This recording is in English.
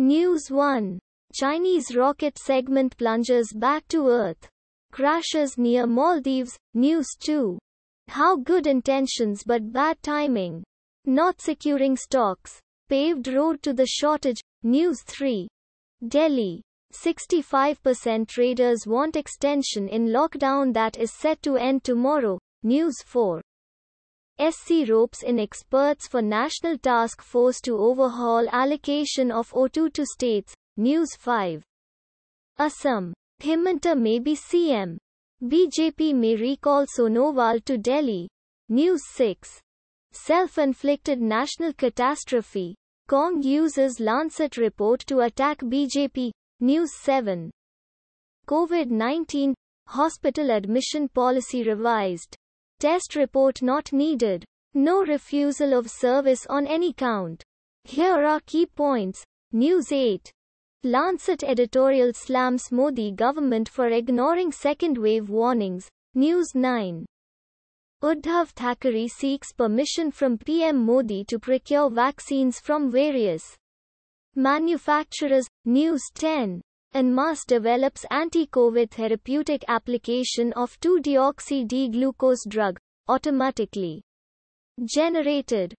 News 1. Chinese rocket segment plunges back to Earth. Crashes near Maldives. News 2. How good intentions but bad timing. Not securing stocks. Paved road to the shortage. News 3. Delhi. 65% traders want extension in lockdown that is set to end tomorrow. News 4. SC ropes in experts for National Task Force to overhaul allocation of O2 to states. News 5. Assam. Himanta may be CM. BJP may recall Sonowal to Delhi. News 6. Self-inflicted national catastrophe. Cong uses Lancet report to attack BJP. News 7. COVID-19 hospital admission policy revised. Test report not needed. No refusal of service on any count. Here are key points. News 8. Lancet editorial slams Modi government for ignoring second wave warnings. News 9. Uddhav Thackeray seeks permission from PM Modi to procure vaccines from various manufacturers. News 10. INMAS develops anti-COVID therapeutic application of 2-deoxy-D-glucose drug, automatically generated.